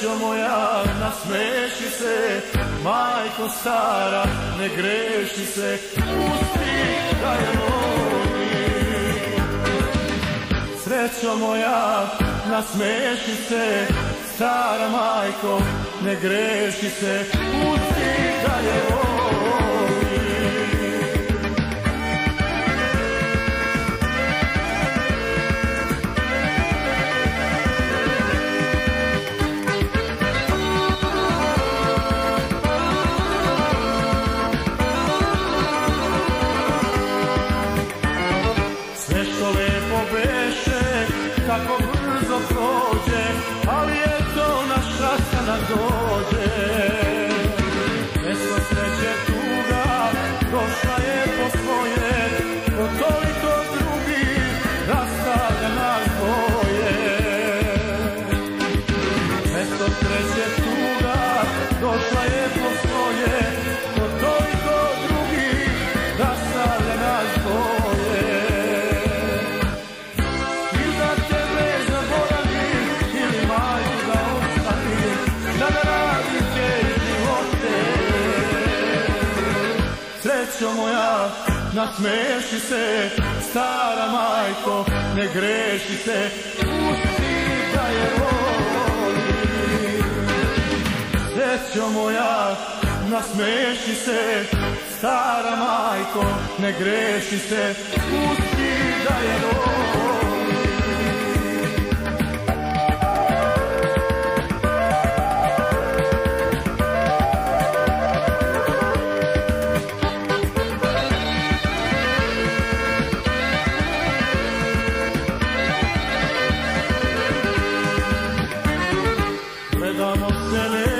Srećo moja, nasmeši se, majko stara, ne greši se, pusti da je. Srećo moja, nasmeši se, stara majko, ne greši se, pusti da je. tako brzo prođe, ali je to naša šasa na dođe. Srećo moja, nasmeši se, stara majko, ne greši se, pusti da je volim. Srećo moja, nasmeši se, stara majko, ne greši se, pusti da je volim. sevdam o seni.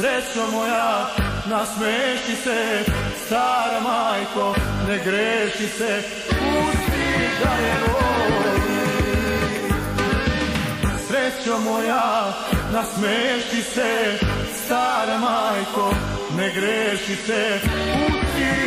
Srećo moja, nasmeši se, stara majko, ne greši se, pusti da je volim. Srećo moja, nasmeši se, stara majko, ne greši se, pusti